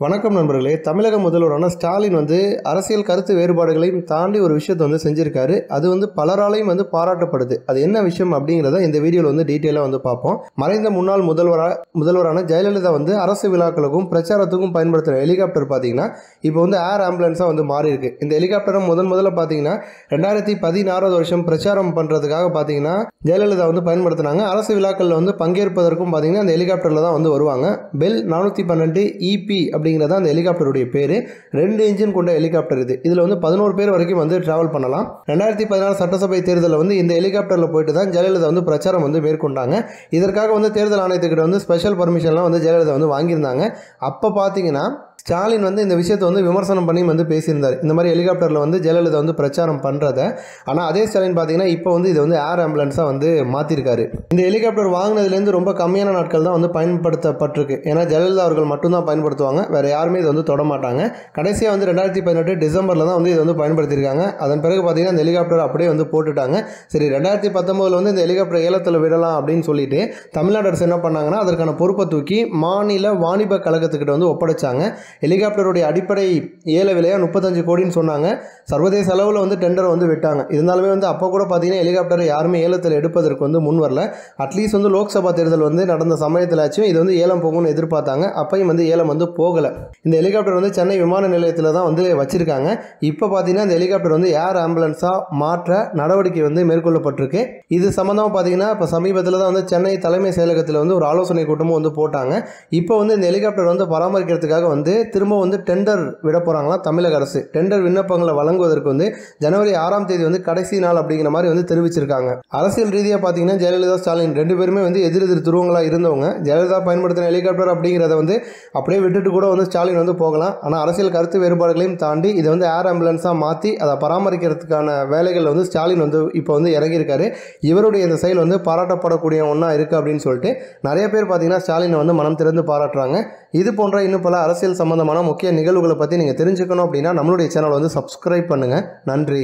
வணக்கம் நண்பர்களே. தமிழக முதல்வரான ஸ்டாலின் வந்து அரசியல் கருத்து வேறுபாடுகளையும் தாண்டி ஒரு விஷயத்தை வந்து செஞ்சிருக்காரு. அது வந்து பலராலையும் வந்து பாராட்டப்படுது. அது என்ன விஷயம் அப்படிங்கிறத இந்த வீடியோவில் வந்து டீட்டெயிலாக வந்து பார்ப்போம். மறைந்த முன்னாள் முதல்வரா முதல்வரான ஜெயலலிதா வந்து அரசு விழாக்களுக்கும் பிரச்சாரத்துக்கும் பயன்படுத்துகிற ஹெலிகாப்டர் பார்த்தீங்கன்னா இப்போ வந்து ஏர் ஆம்புலன்ஸாக வந்து மாறி இருக்கு இந்த ஹெலிகாப்டரை முதன் முதல்ல பார்த்தீங்கன்னா ரெண்டாயிரத்தி பதினாறாவது வருஷம் பிரச்சாரம் பண்ணுறதுக்காக பார்த்தீங்கன்னா ஜெயலலிதா வந்து பயன்படுத்தினாங்க. அரசு விழாக்களில் வந்து பங்கேற்பதற்கும் பார்த்தீங்கன்னா அந்த ஹெலிகாப்டரில் தான் வந்து வருவாங்க. பெல் நானூற்றி பன்னெண்டு இபி அப்படிங்கிறது அந்த ஹெலிகாப்டருடைய பேர். ரெண்டு இன்ஜின் கொண்ட ஹெலிகாப்டர் இது. இதில் வந்து பதினோரு பேர் வரைக்கும் வந்து ட்ராவல் பண்ணலாம். ரெண்டாயிரத்தி பதினாறு சட்டசபை தேர்தலில் வந்து இந்த ஹெலிகாப்டரில் போயிட்டு தான் ஜெயலலிதா வந்து பிரச்சாரம் வந்து மேற்கொண்டாங்க. இதற்காக வந்து தேர்தல் ஆணையத்துக்கிட்ட வந்து ஸ்பெஷல் பர்மிஷன்லாம் வந்து ஜெயலலிதா வந்து வாங்கியிருந்தாங்க. அப்போ பார்த்தீங்கன்னா ஸ்டாலின் வந்து இந்த விஷயத்தை வந்து விமர்சனம் பண்ணி வந்து பேசியிருந்தார். இந்த மாதிரி ஹெலிகாப்டரில் வந்து ஜெயலலிதா வந்து பிரச்சாரம் பண்ணுறத ஆனால் அதே ஸ்டாலின் பார்த்தீங்கன்னா இப்போ வந்து இதை வந்து ஏர் ஆம்புலன்ஸாக வந்து மாற்றிருக்காரு இந்த ஹெலிகாப்டர் வாங்கினதுலேருந்து ரொம்ப கம்மியான நாட்கள் தான் வந்து பயன்படுத்தப்பட்டிருக்கு. ஏன்னா ஜெயலலிதா அவர்கள் மட்டும்தான் பயன்படுத்துவாங்க. வேறு யாருமே இதை வந்து தொட மாட்டாங்க. கடைசியாக வந்து ரெண்டாயிரத்தி பதினெட்டு டிசம்பரில் தான் வந்து இதை வந்து பயன்படுத்தியிருக்காங்க. அதன் பிறகு பார்த்தீங்கன்னா இந்த ஹெலிகாப்டர் அப்படியே வந்து போட்டுட்டாங்க. சரி ரெண்டாயிரத்தி பத்தொம்போதில் வந்து இந்த ஹெலிகாப்டர் ஏலத்தில் விடலாம் அப்படின்னு சொல்லிட்டு தமிழ்நாடு அரசு என்ன பண்ணாங்கன்னா அதற்கான பொறுப்பை தூக்கி மாநில வாணிப கழகத்துக்கிட்ட வந்து ஒப்படைச்சாங்க. ஹெலிகாப்டருடைய அடிப்படை ஏல விலையாக முப்பத்தஞ்சு கோடின்னு சொன்னாங்க. சர்வதேச அளவில் வந்து டெண்டர் வந்து விட்டாங்க. இருந்தாலுமே வந்து அப்போ கூட பார்த்தீங்கன்னா ஹெலிகாப்டரை யாருமே ஏலத்தில் எடுப்பதற்கு வந்து முன் வரல. அட்லீஸ்ட் வந்து லோக்சபா தேர்தல் வந்து நடந்த சமயத்திலாச்சும் இது வந்து ஏலம் போகும்னு எதிர்பார்த்தாங்க. அப்பையும் வந்து ஏலம் வந்து போகலை. இந்த ஹெலிகாப்டர் வந்து சென்னை விமான நிலையத்தில் தான் வந்து வச்சிருக்காங்க. இப்போ பார்த்தீங்கன்னா இந்த ஹெலிகாப்டர் வந்து ஏர் ஆம்புலன்ஸாக மாற்ற நடவடிக்கை வந்து மேற்கொள்ளப்பட்டிருக்கு. இது சம்மந்தமாக பார்த்தீங்கன்னா இப்போ சமீபத்தில் தான் வந்து சென்னை தலைமை செயலகத்தில் வந்து ஒரு ஆலோசனை கூட்டமும் வந்து போட்டாங்க. இப்போ வந்து இந்த ஹெலிகாப்டர் வந்து பராமரிக்கிறதுக்காக வந்து திரும்ப வந்து டெண்டர் விட போகிறாங்களா தமிழக அரசு. டெண்டர் விண்ணப்பங்களை வழங்குவதற்கு வந்து ஜனவரி ஆறாம் தேதி வந்து கடைசி நாள் அப்படிங்கிற மாதிரி வந்து தெரிவிச்சிருக்காங்க. அரசியல் ரீதியாக பார்த்தீங்கன்னா ஜெயலலிதா ஸ்டாலின் ரெண்டு பேருமே வந்து எதிர் எதிர் துருவங்களாக இருந்தவங்க. ஜெயலலிதா பயன்படுத்தின ஹெலிகாப்டர் அப்படிங்கிறத வந்து அப்படியே விட்டுட்டு கூட வந்து ஸ்டாலின் வந்து போகலாம். ஆனால் அரசியல் கருத்து வேறுபாடுகளையும் தாண்டி இதை வந்து ஏர் ஆம்புலன்ஸாக மாற்றி அதை பராமரிக்கிறதுக்கான வேலைகள் வந்து ஸ்டாலின் வந்து இப்போ வந்து இறங்கியிருக்காரு. இவருடைய இந்த செயல் வந்து பாராட்டப்படக்கூடிய ஒன்றா இருக்குது அப்படின்னு சொல்லிட்டு நிறைய பேர் பார்த்தீங்கன்னா ஸ்டாலினை வந்து மனம் திறந்து பாராட்டுறாங்க. இது போன்ற இன்னும் பல அரசியல் சம்பந்தமான முக்கிய நிகழ்வுகளை பற்றி நீங்கள் தெரிஞ்சுக்கணும் அப்படின்னா நம்மளுடைய சேனலை வந்து சப்ஸ்கிரைப் பண்ணுங்கள் நன்றி.